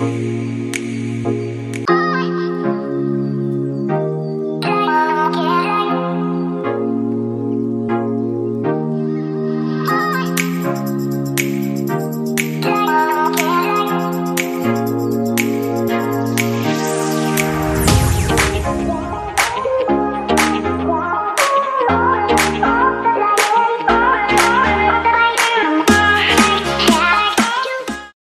you.